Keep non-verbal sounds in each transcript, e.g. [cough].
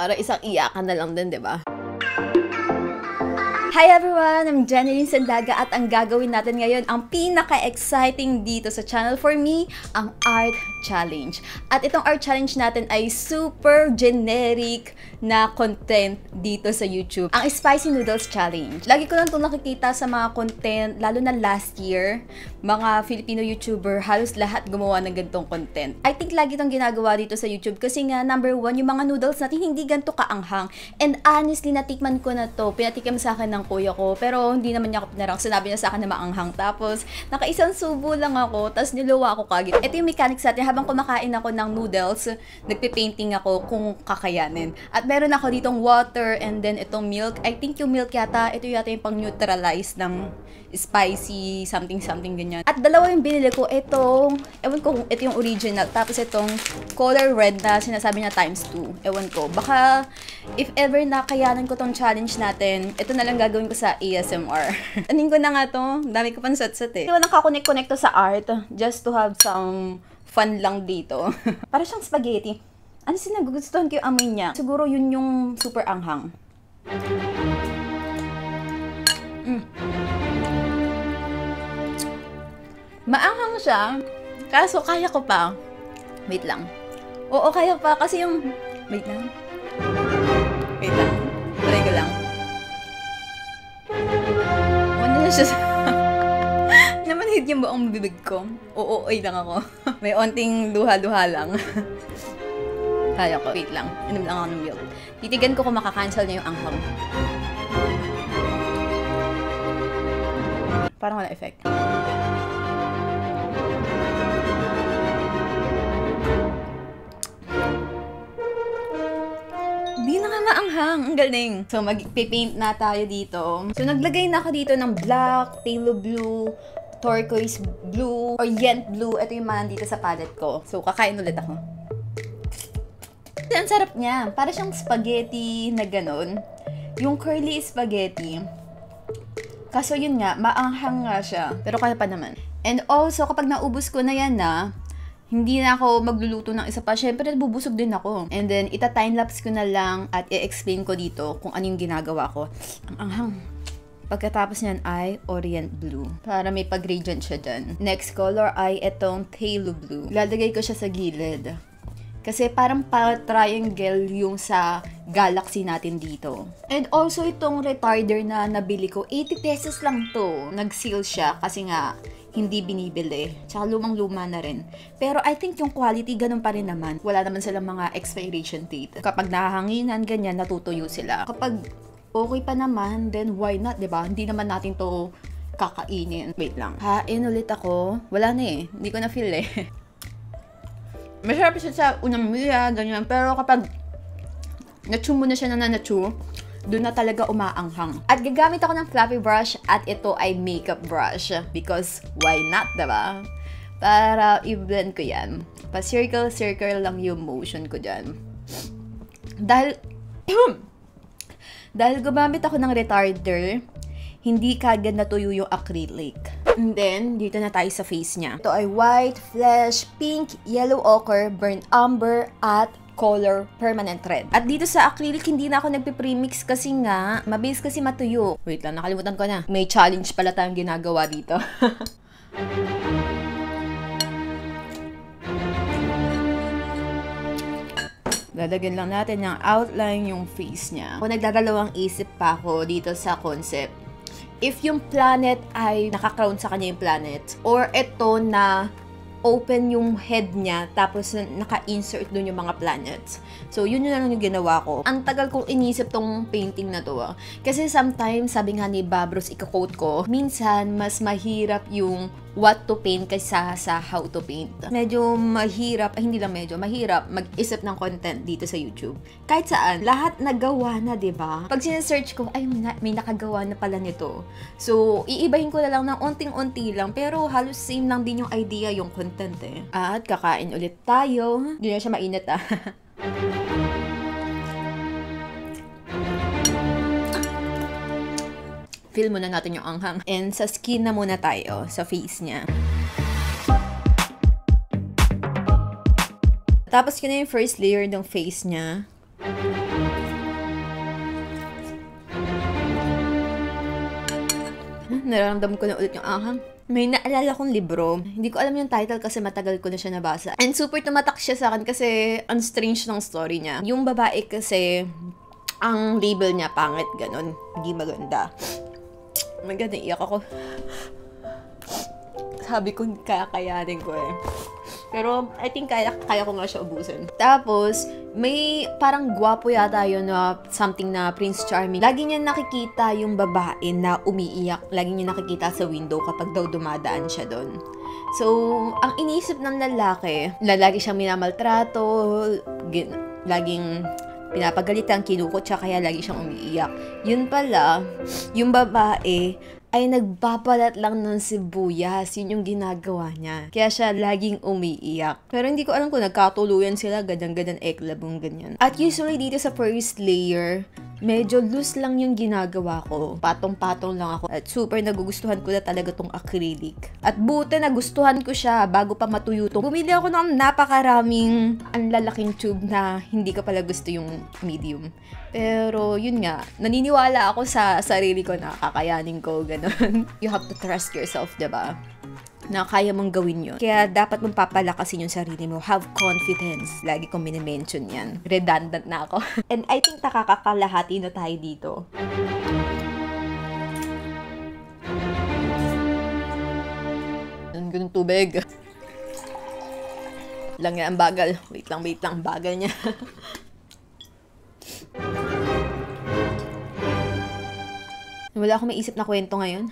Para isang iyakan na lang din, di ba? Hi everyone! I'm Jeneline Sandaga at ang gagawin natin ngayon ang pinaka-exciting dito sa channel for me, ang Art Challenge. At itong Art Challenge natin ay super generic na content dito sa YouTube. Ang Spicy Noodles Challenge. Lagi ko lang itong nakikita sa mga content, lalo na last year, mga Filipino YouTuber, halos lahat gumawa ng ganitong content. I think lagi itong ginagawa dito sa YouTube kasi nga, number one, yung mga noodles natin hindi ganito kaanghang. And honestly, natikman ko na to. Pinatikim sa akin ng ng kuya ko. Pero hindi naman niya ako pinarang. Sinabi niya sa akin na maanghang. Tapos, nakaisang subo lang ako. Tapos, niluwa ako kagit. Ito yung mechanics natin. Habang kumakain ako ng noodles, nagpipainting ako kung kakayanin. At meron ako ditong water and then itong milk. I think yung milk yata, ito yata yung pang-neutralize ng spicy, something something ganyan. At dalawa yung binili ko. Itong, ewan ko kung ito yung original. Tapos itong color red na sinasabi niya times 2. Ewan ko. Baka, if ever nakayanan ko tong challenge natin, ito na lang ko sa ASMR. [laughs] Anin ko na nga to. Dami ko pang sat-sat eh. Diba nakakonect-connect to sa art just to have some fun lang dito. [laughs] Para siyang spaghetti. Ano sinagugustuhan ko yung amoy niya? Siguro yun yung super anghang. Mm. Maanghang siya. Kaso kaya ko pa. Wait lang. Oo, kaya pa. Kasi yung... Wait lang. Na siya sa... [laughs] Namanhid yung buong bibig ko. Oo, ay lang ako. [laughs] May onting duha-duha lang. [laughs] Kaya ko. Wait lang. Inom lang ako ng milk. Titigan ko kung makakancel niya yung anghang. Parang wala effect. Di na nga maanghang. Ang galing. So, mag-paint na tayo dito. So, naglagay na ako dito ng black, phthalo blue, turquoise blue, orient blue. Ito yung mga nandito sa palette ko. So, kakain ulit ako. Ang sarap niya. Para siyang spaghetti na ganun. Yung curly spaghetti. Kaso yun nga, maanghang nga siya. Pero kaya pa naman. And also, kapag naubos ko na yan na, hindi na ako magluluto ng isa pa. Siyempre, bubusog din ako. And then, ita-timelapse ko na lang at i-explain ko dito kung ano yung ginagawa ko. Ang anghang. Pagkatapos niyan ay Orient Blue. Para may pag-gradient siya dyan. Next color ay itong Phthalo Blue. Lalagay ko siya sa gilid. Kasi parang pa-triangle yung sa galaxy natin dito. And also itong retarder na nabili ko, 80 pesos lang to. Nag-seal siya kasi nga hindi binibili. Tsaka lumang-luma na rin. Pero I think yung quality, ganun pa rin naman. Wala naman silang mga expiration date. Kapag nahahanginan, ganyan, natutuyo sila. Kapag okay pa naman, then why not, ba? Hindi naman natin to kakainin. Wait lang. Hain ulit ako. Wala na eh. Hindi ko na feel eh. [laughs] Masarap siya sa unang mila, ganyan. Pero kapag nachew mo na siya na nachew, doon na talaga umaanghang. At gagamit ako ng fluffy brush at ito ay makeup brush. Because why not, diba? Para i-blend ko yan. Pa-circle-circle lang yung motion ko dyan. Dahil, [clears throat] dahil gumamit ako ng retarder, hindi kagad natuyo yung acrylic. And then, dito na tayo sa face niya. Ito ay white, flesh, pink, yellow ochre, burnt umber, at color permanent red. At dito sa acrylic, hindi na ako nagpe-premix kasi nga, mabilis kasi matuyo. Wait lang, nakalimutan ko na. May challenge pala tayong ginagawa dito. [laughs] Lalagyan lang natin ng outline yung face niya. Kung nagdadalawang isip pa ako dito sa concept, if yung planet ay nakakrown sa kanya yung planet, or ito na open yung head niya, tapos naka-insert dun yung mga planets. So, yun yun lang yung ginawa ko. Ang tagal kong inisip tong painting na to. Ah. Kasi sometimes, sabi nga ni Babros, ika-quote ko, minsan, mas mahirap yung what to paint kaysa sa how to paint. Medyo mahirap, ay hindi lang medyo, mahirap mag-isip ng content dito sa YouTube. Kahit saan, lahat nagawa na, ba diba? Pag sinesearch ko, ay, may, na, may nakagawa na pala nito. So, iibahin ko na lang ng unting-unti lang, pero halos same lang din yung idea, yung content eh. At kakain ulit tayo. Hindi na siya mainit ah. [laughs] feel muna natin yung anghang. And sa skin na muna tayo, sa face niya. Tapos yun na yung first layer ng face niya. Hmm, nararamdaman ko na ulit yung anghang may naalala kong libro. Hindi ko alam yung title kasi matagal ko na siya nabasa. And super tumatak siya sa akin kasi ang strange ng story niya. Yung babae kasi ang label niya pangit ganun. Hindi maganda. Oh my God, naiyak ako. Sabi ko, kaya-kayanin ko eh. Pero I think kaya, kaya ko nga siya ubusin. Tapos, may parang gwapo yata yun na something na Prince Charming. Lagi niya nakikita yung babae na umiiyak. Lagi niya nakikita sa window kapag daw dumadaan siya doon. So, ang inisip ng lalaki, lalagi siyang minamaltrato, gin, laging pinapagalitan, kinukot siya, kaya lagi siyang umiiyak. Yun pala, yung babae, ay nagpapalat lang ng sibuyas. Yun yung ginagawa niya. Kaya siya laging umiiyak. Pero hindi ko alam kung nagkatuluyan sila, ganyan-ganyan, eklabong ganyan. At usually dito sa first layer, medyo loose lang yung ginagawa ko. Patong-patong lang ako. At super nagugustuhan ko na talaga tong acrylic. At buti nagustuhan ko siya bago pa matuyo to. Bumili ako ng napakaraming ang lalaking tube na hindi ko pala gusto yung medium. Pero yun nga, naniniwala ako sa sarili ko na kakayanin ko, ganun. [laughs] you have to trust yourself, ba? Na kaya mong gawin yun. Kaya dapat mong papalakasin yung sarili mo. Have confidence. Lagi kong minimension yan. Redundant na ako. [laughs] And I think nakakakalahati na tayo dito. Ganun tubig. Lang yan ang bagal. Wait lang, wait lang. Ang bagal niya. Wala akong maisip na kwento ngayon.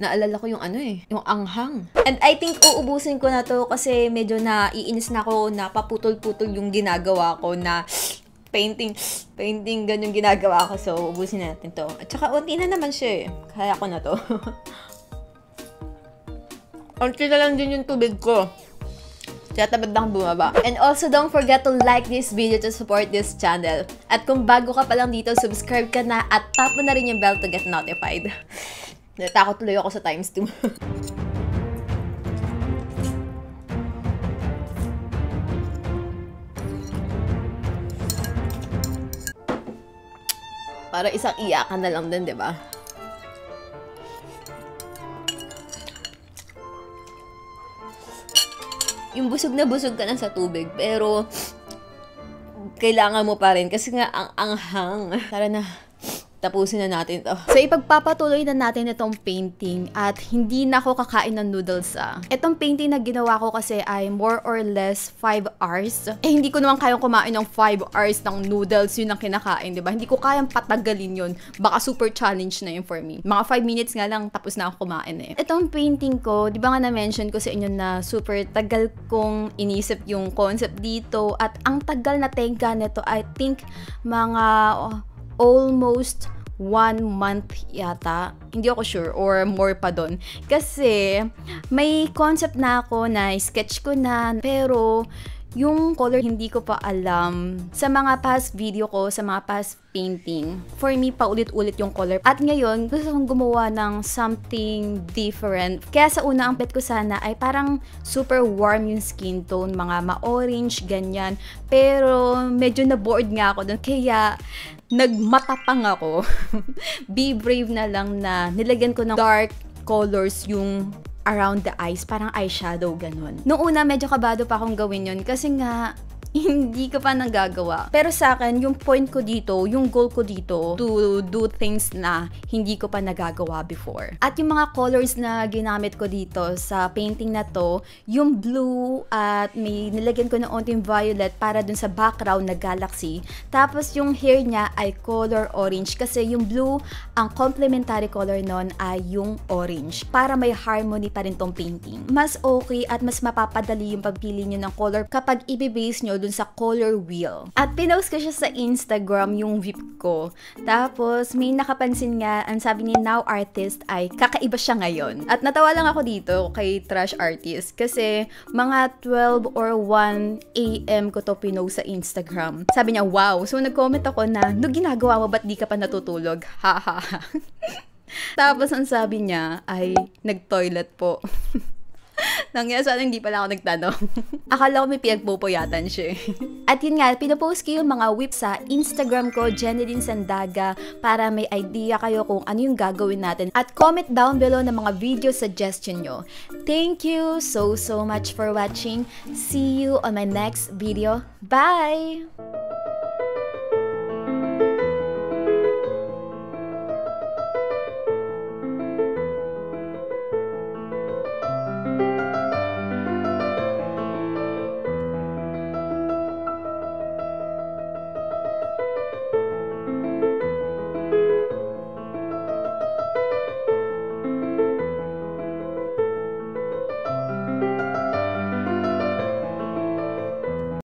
Naalala ko yung ano eh, yung anghang. And I think uubusin ko na to kasi medyo naiinis na ako na paputol-putol yung ginagawa ko na [sniffs] painting, painting, ganun ginagawa ko. So, ubusin natin to. At saka, unti na naman siya eh. Kaya ko na to. [laughs] unti na lang din yung tubig ko. Tatabad lang bumaba. And also, don't forget to like this video to support this channel. At kung bago ka pa lang dito, subscribe ka na at tap mo na rin yung bell to get notified. [laughs] Natakot tuloy ako sa times 2. [laughs] Para isang iyakan na lang din, di ba? yung busog na busog ka na sa tubig, pero kailangan mo pa rin kasi nga ang anghang. Tara na tapusin na natin to. So, ipagpapatuloy na natin itong painting at hindi na ako kakain ng noodles ah. Itong painting na ginawa ko kasi ay more or less 5 hours. Eh, hindi ko naman kayang kumain ng 5 hours ng noodles, yun ang kinakain, di ba? Hindi ko kayang patagalin yun. Baka super challenge na yun for me. Mga 5 minutes nga lang, tapos na ako kumain eh. Itong painting ko, di ba nga na-mention ko sa inyo na super tagal kong inisip yung concept dito at ang tagal na tenga nito, I think mga oh, almost one month yata. Hindi ako sure or more pa doon. Kasi may concept na ako na sketch ko na pero yung color hindi ko pa alam. Sa mga past video ko, sa mga past painting, for me, paulit-ulit yung color. At ngayon, gusto kong gumawa ng something different. Kaya sa una, ang pet ko sana ay parang super warm yung skin tone, mga ma-orange, ganyan. Pero medyo na-bored nga ako doon. Kaya nagmatapang ako. [laughs] Be brave na lang na nilagyan ko ng dark colors yung around the eyes, parang eyeshadow, ganun. Noong una, medyo kabado pa akong gawin yon kasi nga, [laughs] hindi ko pa nagagawa. Pero sa akin, yung point ko dito, yung goal ko dito, to do things na hindi ko pa nagagawa before. At yung mga colors na ginamit ko dito sa painting na to, yung blue at may nilagyan ko ng onting violet para dun sa background na galaxy. Tapos yung hair niya ay color orange kasi yung blue, ang complementary color nun ay yung orange para may harmony pa rin tong painting. Mas okay at mas mapapadali yung pagpili nyo ng color kapag ibibase nyo dun sa color wheel. At pinost ko siya sa Instagram yung VIP ko. Tapos may nakapansin nga, ang sabi ni Now Artist ay kakaiba siya ngayon. At natawa lang ako dito kay Trash Artist kasi mga 12 or 1 a.m. ko to pinost sa Instagram. Sabi niya, wow. So nag-comment ako na, no ginagawa mo, ba't di ka pa natutulog? [laughs] Ha ha ha. Tapos ang sabi niya ay nag-toilet po. [laughs] [laughs] Nangyari sana hindi pala ako nagtanong. [laughs] Akala ko may pinagpupuyatan siya. eh. [laughs] At yun nga, pinopost ko yung mga whip sa Instagram ko, Jenilyn Sandaga, para may idea kayo kung ano yung gagawin natin. At comment down below ng mga video suggestion nyo. Thank you so, so much for watching. See you on my next video. Bye!